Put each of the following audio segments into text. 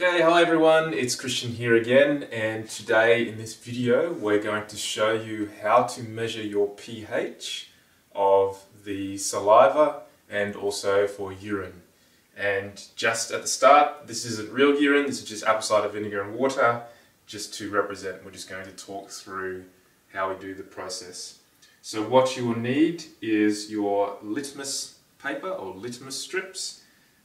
Okay, hi everyone, it's Christian here again and today in this video we're going to show you how to measure your pH of the saliva and also for urine. And just at the start, this isn't real urine, this is just apple cider vinegar and water just to represent. We're just going to talk through how we do the process. So what you will need is your litmus paper or litmus strips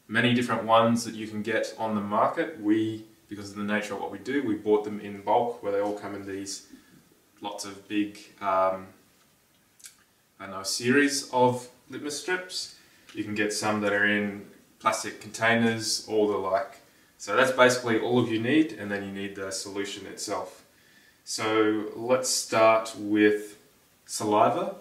many different ones that you can get on the market. We, because of the nature of what we do, we bought them in bulk where they all come in these lots of big, um, I know, series of litmus strips. You can get some that are in plastic containers, all the like. So that's basically all of you need, and then you need the solution itself. So let's start with saliva.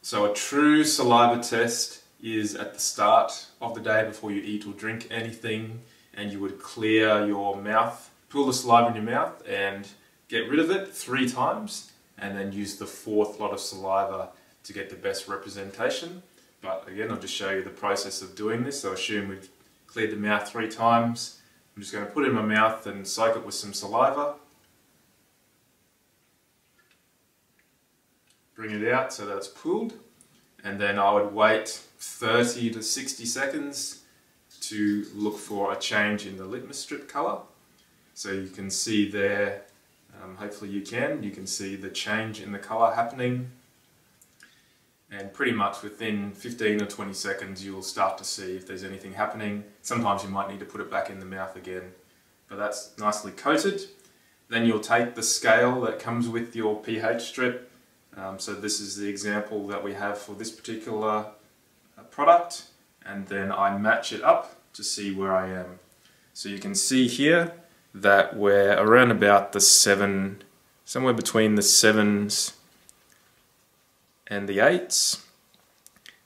So a true saliva test is at the start of the day before you eat or drink anything and you would clear your mouth, pull the saliva in your mouth and get rid of it three times and then use the fourth lot of saliva to get the best representation. But again, I'll just show you the process of doing this. So assume we've cleared the mouth three times. I'm just going to put it in my mouth and soak it with some saliva. Bring it out so that it's pooled and then I would wait 30 to 60 seconds to look for a change in the litmus strip colour. So you can see there, um, hopefully you can, you can see the change in the colour happening and pretty much within 15 or 20 seconds you'll start to see if there's anything happening. Sometimes you might need to put it back in the mouth again, but that's nicely coated. Then you'll take the scale that comes with your pH strip um, so this is the example that we have for this particular uh, product and then I match it up to see where I am. So you can see here that we're around about the 7, somewhere between the 7s and the 8s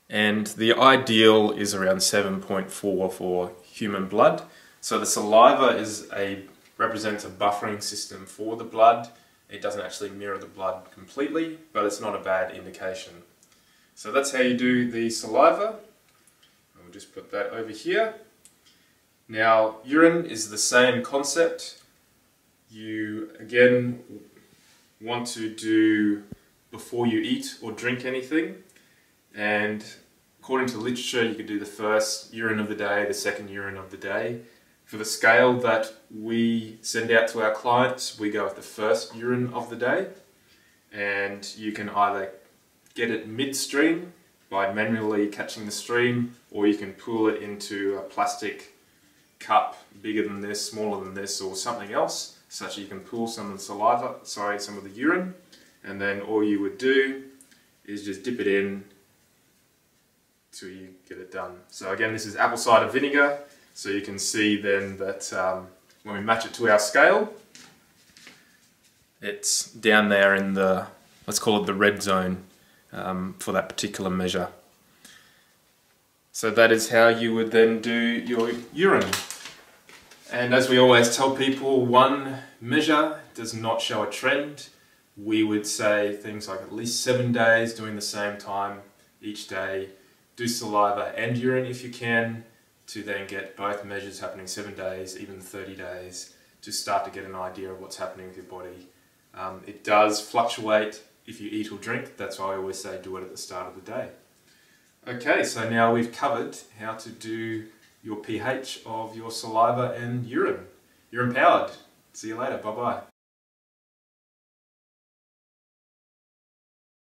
and the ideal is around 7.4 for human blood. So the saliva is a represents a buffering system for the blood it doesn't actually mirror the blood completely, but it's not a bad indication. So that's how you do the saliva. We'll just put that over here. Now, urine is the same concept. You, again, want to do before you eat or drink anything. And according to literature, you could do the first urine of the day, the second urine of the day. For the scale that we send out to our clients, we go with the first urine of the day. And you can either get it midstream by manually catching the stream, or you can pull it into a plastic cup bigger than this, smaller than this, or something else, such you can pull some of the saliva, sorry, some of the urine, and then all you would do is just dip it in till you get it done. So again, this is apple cider vinegar. So you can see then that um, when we match it to our scale, it's down there in the, let's call it the red zone um, for that particular measure. So that is how you would then do your urine. And as we always tell people, one measure does not show a trend. We would say things like at least seven days doing the same time each day. Do saliva and urine if you can to then get both measures happening seven days, even 30 days, to start to get an idea of what's happening with your body. Um, it does fluctuate if you eat or drink, that's why I always say do it at the start of the day. Okay, so now we've covered how to do your pH of your saliva and urine. You're empowered. See you later, bye bye.